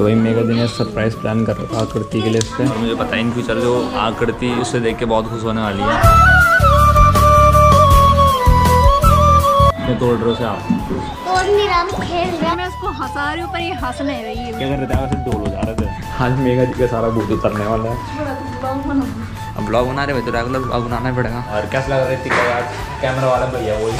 तो वही मेगा दिन सरप्राइज़ प्लान कर रहा था आकृति के लिए इस पर मुझे पता ही इन फ्यूचर जो आकृति उसे देख के बहुत खुश होने वाली है। तोड़ रहे हो आप। तोड़ नहीं रहा खेल रहे मैं उसको हंसा रही हूँ पर ये हंस नहीं रही है। क्या कर रहे थे? आप डोल हो जा रहे थे। आज मेगा जी का सारा भूत उतरने वाला है। अब ब्लॉग बना रहे भाई तो रेगुलर ब्लॉग बनाना पड़ेगा। और कैसा लग रहा है कैमरा वाला भैया वही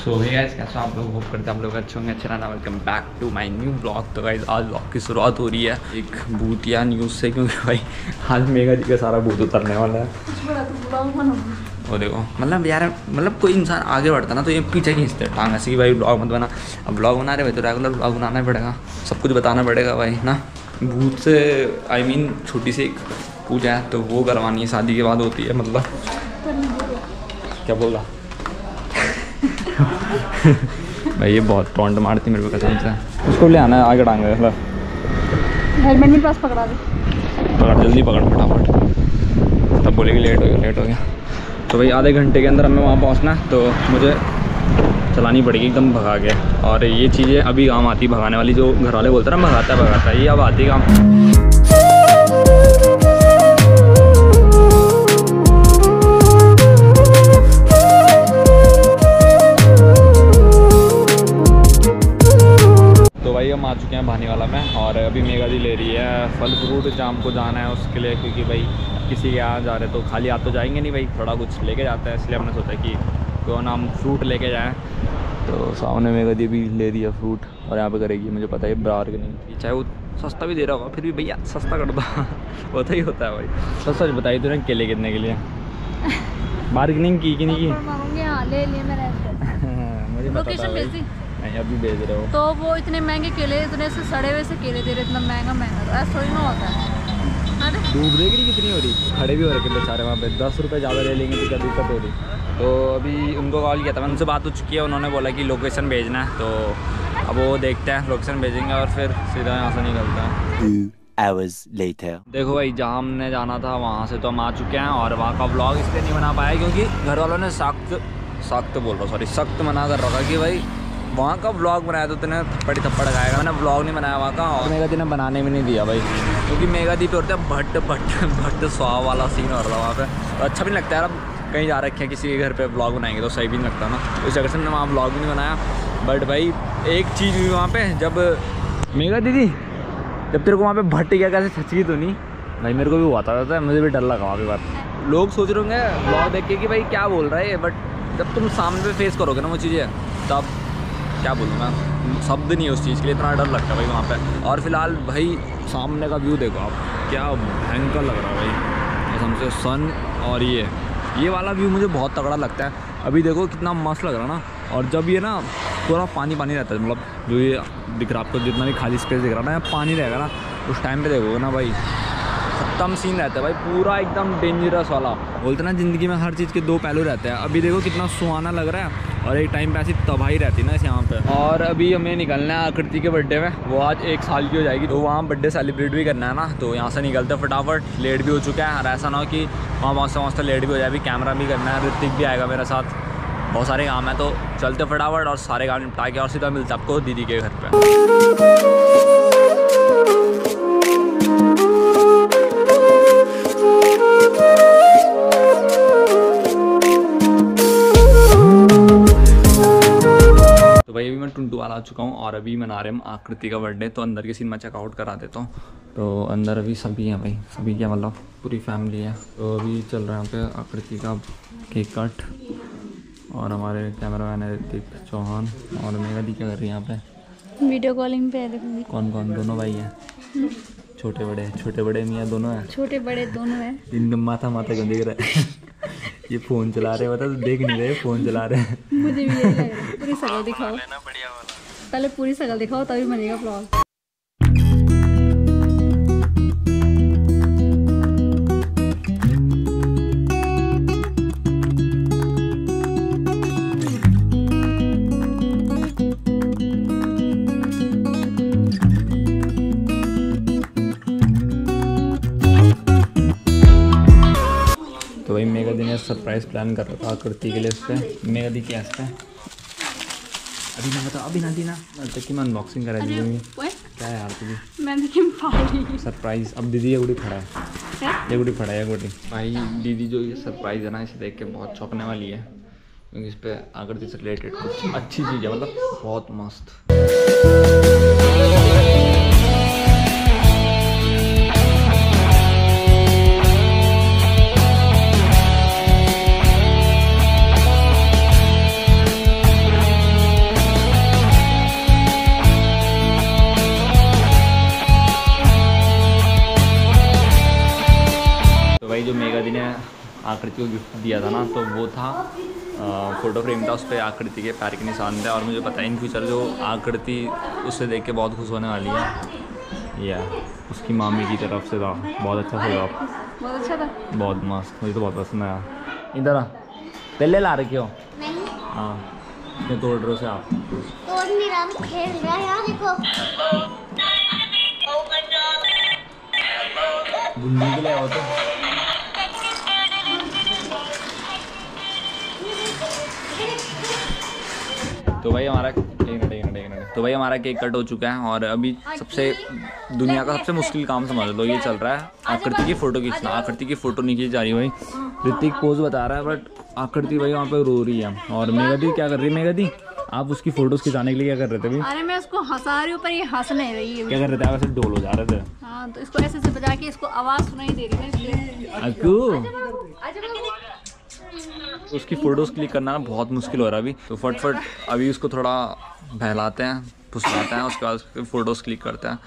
सो है गाइस कैसे आप लोग? होप करते हैं आप लोग अच्छे होंगे, अच्छे रहना। Welcome back to my new blog तो गाइस आज ब्लॉग की शुरुआत हो रही है एक भूतिया न्यूज़ से, क्योंकि भाई, आज मेगा जी का सारा भूत उतरने वाला है। वो देखो मतलब यार मतलब कोई इंसान आगे बढ़ता ना तो ये पीछे खींचते टांग ऐसे कि भाई ब्लॉग मत बना। अब ब्लॉग बना रहे भाई तो रेगुलर ब्लॉग बनाना पड़ेगा। सब कुछ बताना पड़ेगा भाई, ना? भूत से आई मीन छोटी सी एक पूजा है तो वो करवानी है। शादी के बाद होती है मतलब। क्या बोल रहा? भाई ये बहुत टोंट मारती मेरे को कसम से। उसको ले आना है आगे मतलब हेलमेट मेरे पास पकड़ा दे। पकड़ जल्दी पकड़ फटाफट। तब बोलेगी लेट हो गया लेट हो गया। तो भाई आधे घंटे के अंदर हमें वहाँ पहुँचना है तो मुझे चलानी पड़ेगी एकदम भगा के। और ये चीज़ें अभी काम आती भगाने वाली जो घर वाले बोलते हैं ना भगाता भगाता ये अब आती काम। हम आ चुके हैं भानी वाला में और अभी मेगा जी ले रही है। फल फ्रूट जहाँ हमको जाना है उसके लिए क्योंकि भाई किसी के यहाँ जा रहे तो खाली हाथ तो जाएँगे नहीं भाई थोड़ा कुछ लेके जाते हैं। इसलिए हमने सोचा कि क्यों ना हम फ्रूट लेके जाएँ। तो सामने मेगा जी भी ले रही है फ्रूट और यहाँ पे करेगी मुझे पता है बार नहीं चाहे वो सस्ता भी दे रहा होगा फिर भी भैया सस्ता कर दो। होता ही होता है भाई। सच सच बताइए तूने केले कितने के लिए? बार्गेनिंग की कि नहीं की? मांगूँगी हाँ ले लिए मैंने मुझे पता था अभी भेज रहे हो। तो वो इतने महँगे केले इतने से सड़े हुए से केले दे रहे इतना महँगा महँगा तो ऐसा थोड़ी ना होता है। हाँ ना? डूब रही कितनी हो रही? खड़े भी हो रहे थे बेचारे वहाँ पे। दस रुपये ज़्यादा ले लेंगे तो क्या दिक्कत हो रही? तो अभी उनको कॉल किया था। मैंने उनसे बात हो चुकी है उन्होंने बोला कि लोकेशन भेजना है तो अब वो देखते हैं लोकेशन भेजेंगे और फिर सीधा यहाँ से निकलते हैं। Hours later. देखो भाई जहाँ हमने जाना था वहाँ से तो हम आ चुके हैं और वहाँ का ब्लॉग इसलिए नहीं बना पाया क्योंकि घर वालों ने सख्त सख्त बोल रहा सॉरी सख्त मना कर रखा कि भाई वहाँ का ब्लॉग बनाया तो तेने थप्पड़ी थप्पड़ खाएगा। मैंने ब्लॉग नहीं बनाया वहाँ का और मेगा ने बनाने भी नहीं दिया भाई। क्योंकि मेगा दी पे होता है भट्ट भट्ट भट्ट स्वाव वाला सीन हो रहा वहाँ पे। तो अच्छा भी नहीं लगता यार, अब कहीं जा रखे हैं किसी के घर पे ब्लॉग बनाएँगे तो सही भी नहीं लगता ना। इस जगह से मैंने वहाँ ब्लॉग भी नहीं बनाया। बट भाई, एक चीज़ हुई वहाँ पे, जब मेगा दीदी जब तेरे को वहाँ पे भट्ट गया कैसे छची तो नहीं? भाई, मेरे को भी हुआ था मुझे भी डर लगा वहाँ पे बात। लोग सोच रहे होंगे ब्लॉग देख के कि भाई क्या बोल रहा है बट जब तुम सामने पे फेस करोगे ना वो चीज़ें, तब क्या बोलूँ मैं? शब्द नहीं है उस चीज़ के लिए, इतना डर लगता है भाई वहाँ पे। और फ़िलहाल भाई, सामने का व्यू देखो आप। क्या भयंकर लग रहा है भाई। कसम से सन और ये। ये वाला व्यू मुझे बहुत तगड़ा लगता है। अभी देखो कितना मस्त लग रहा है ना। और जब ये ना पूरा पानी पानी रहता है मतलब जो ये दिख रहा आपको जितना भी खाली स्पेस दिख रहा ना पानी रहेगा ना, उस टाइम पे देखोगे ना भाई। खत्म सीन रहता है भाई, पूरा एकदम डेंजरस वाला। बोलते ना, ज़िंदगी में हर चीज़ के दो पहलू रहते हैं। अभी देखो कितना सुहाना लग रहा है। और एक टाइम पे ऐसी तबाही रहती ना इस यहाँ पे। और अभी हमें निकलना है आकृति के बर्थडे में। वो आज एक साल की हो जाएगी। तो वहाँ बर्थडे सेलिब्रेट भी करना है ना। तो यहाँ से निकलते फटाफट। लेट भी हो चुका है। और ऐसा ना हो कि वहाँ पहुँचते पहुँचते लेट भी हो जाए। अभी कैमरा भी करना है। ऋतिक भी आएगा मेरे साथ। बहुत सारे काम है। तो चलते फटाफट और सारे काम निपटा के और सीधा मिलता आपको दीदी के घर पे। चुका हूँ और अभी मना रहे हम आकृति का बर्थडे तो अंदर की सीन मैं चेकआउट करा देता हूँ। तो अंदर अभी सभी हैं भाई सभी क्या मतलब पूरी फैमिली है। तो अभी चल रहा है यहाँ पे आकृति का केक कट और हमारे कैमरा मैन है ऋतिक चौहान और मेगा दी क्या कर रही है यहाँ पे? वीडियो कॉलिंग पे है कौन कौन? दोनों भाई हैं। छोटे बड़े छोटे बड़े मियाँ दोनों हैं। छोटे बड़े दोनों हैं। इनका माथा माथा क्यों दिख रहा है। ये फ़ोन चला रहे हैं बता तो देख नहीं रहे फ़ोन चला रहे हैं। मुझे भी यही लग रहा है। पूरी दिखाओ। पहले पूरी शकल दिखाओ, तभी बनेगा ब्लॉग तो भाई मेगा सरप्राइज़ प्लान कर रहा था आकृति के लिए उस पर मेगा दी क्या इस पर अभी ना बताओ अभी ना दीना तक की मैं अनबॉक्सिंग करा दी क्या है यार तुझे मैं किम पाई। सरप्राइज़ अब दीदी ये गुड़ी खड़ा है। ये गुड़ी फड़ा है गुड़ी भाई दीदी जो ये सरप्राइज़ है ना इसे देख के बहुत चौंकने वाली है। क्योंकि इस पर आकृति से रिलेटेड कुछ अच्छी चीज़ है मतलब बहुत मस्त। जो मेगा दी ने आकृति को गिफ्ट दिया था ना तो वो था फ़ोटो फ्रेम था उस पर आकृति के पैर के निशान थे। और मुझे पता है इन फ्यूचर जो आकृति उसे देख के बहुत खुश होने वाली है। या उसकी मामी की तरफ़ से था। बहुत अच्छा फ़ोटो बहुत अच्छा था। बहुत मस्त। मुझे तो बहुत पसंद आया। इधर आ। पहले ला रखे हो? नहीं। हाँ। तोड़ रहे हो से आप। तोड़ नहीं रहा खेल रहे हैं। यार देखो। के लिए तो। तो भाई हमारा एक मिनट एक मिनट एक मिनट तो भाई हमारा केक कट हो चुका है और अभी सबसे दुनिया का सबसे मुश्किल काम समझ लो ये चल रहा है। आकृति की फ़ोटो खींचना आकृति की फ़ोटो नहीं खींची जा रही भाई। ऋतिक पोज बता रहा है बट आकृति भाई वहाँ पे रो रही है। और मेघादी क्या कर रही है मेघादी आप उसकी फ़ोटोज़ खिंचाने के लिए क्या कर रहे थे भाई? अरे मैं उसको हंसा रही हूँ पर ये हंस नहीं रही है। क्या कर रहे थे? आप ऐसे डोल हो जा रहे थे? हाँ तो इसको ऐसे ऐसे बजा के इसको आवाज़ सुनाई दे रही है। उसकी फ़ोटोज़ क्लिक करना बहुत मुश्किल हो रहा है अभी। तो फटफट अभी उसको थोड़ा बहलाते हैं, फुसलाते हैं, उसके बाद उसकी फ़ोटोज़ क्लिक करते हैं।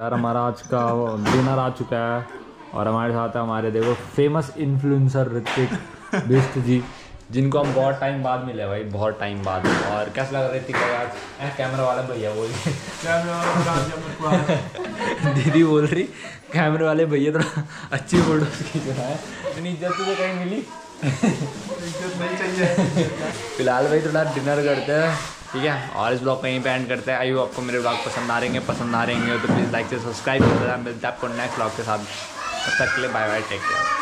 यार, हमारा आज का डिनर आ चुका है। और हमारे साथ हमारे देखो फ़ेमस इन्फ्लुएंसर ऋतिक बिस्ट जी जिनको हम बहुत टाइम बाद मिले भाई बहुत टाइम बाद। और कैसा लग रहा है ऋतिक भाई आज? कैमरा वाला भैया बोल दीदी बोल रही कैमरे वाले भैया थोड़ा अच्छी फ़ोटो खींच रहा है। इतनी इज़्ज़त तुझे कहीं मिली? फ़िलहाल भाई थोड़ा डिनर करते हैं ठीक है? और इस ब्लॉग को यहीं पे एंड करते हैं। आई होप आपको मेरे ब्लॉग पसंद आ रहेंगे पसंद आ रहेंगे तो प्लीज़ लाइक से सब्सक्राइब कर देना मिलता है आपको नेक्स्ट ब्लॉग के साथ। तब तक के लिए बाय बाय टेक केयर